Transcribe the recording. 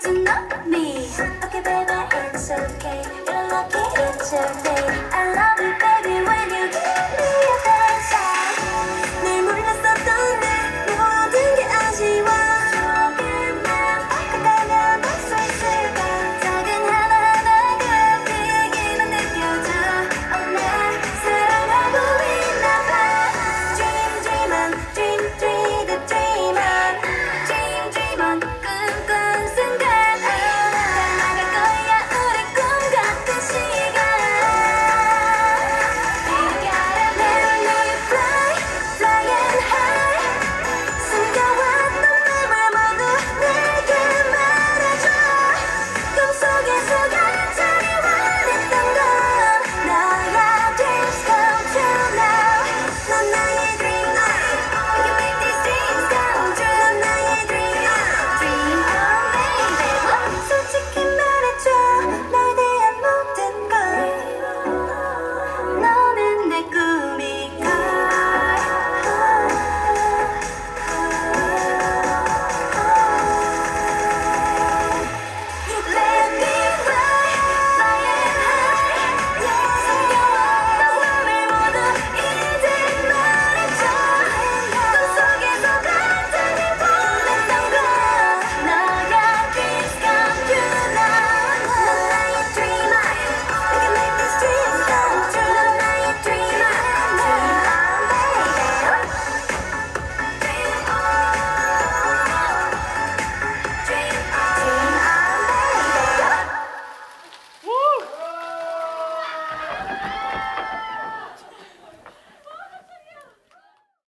to know me. Okay, baby, it's okay. You're lucky it's your. I love you, baby.